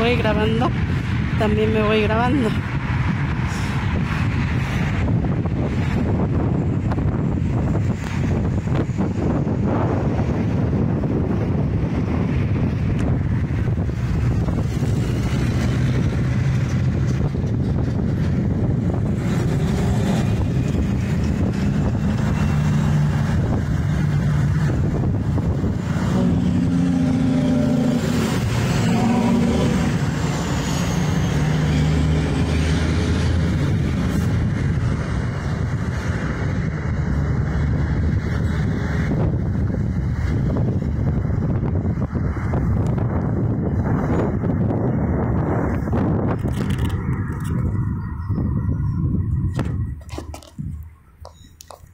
voy grabando, también me voy grabando.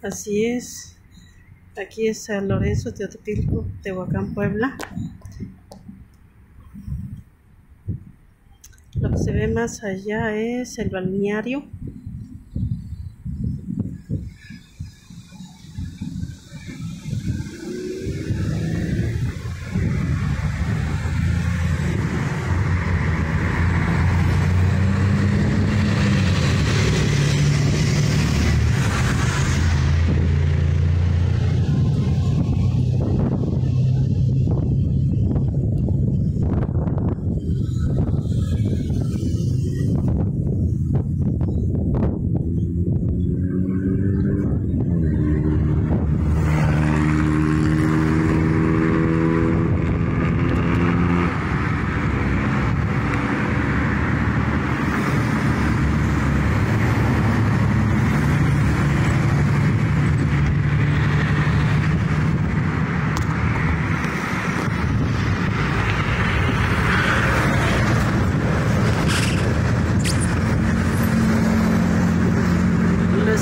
Así es. Aquí es San Lorenzo, Teotepilco, Tehuacán, Puebla. Lo que se ve más allá es el balneario.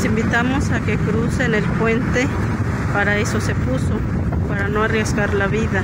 Les invitamos a que crucen el puente, para eso se puso, para no arriesgar la vida.